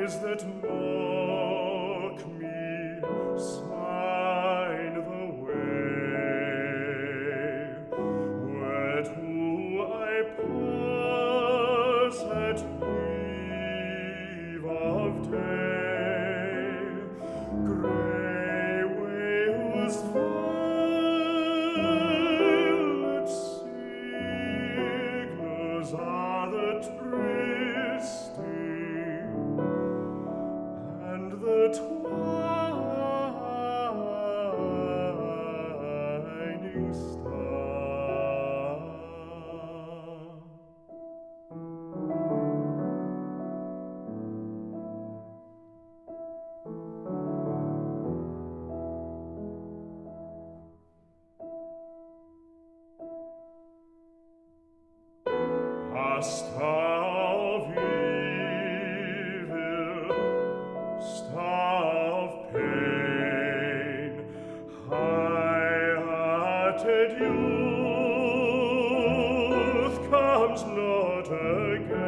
eyes that mock me sign the way where to I pass at eve of day. Grey whales. Star of evil, pain, High-hearted youth comes not again,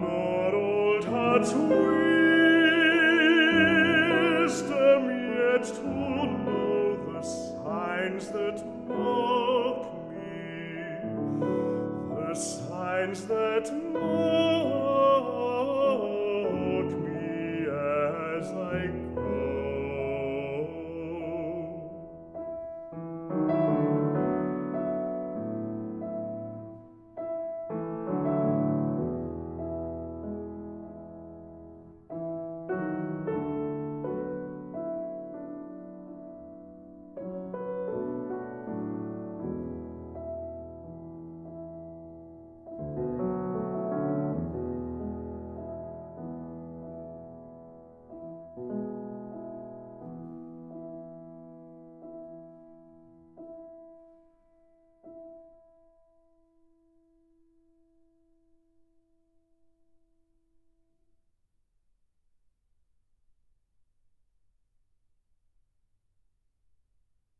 Nor old heart's wisdom, Yet to know the signs that mock me, signs that mock me as I go.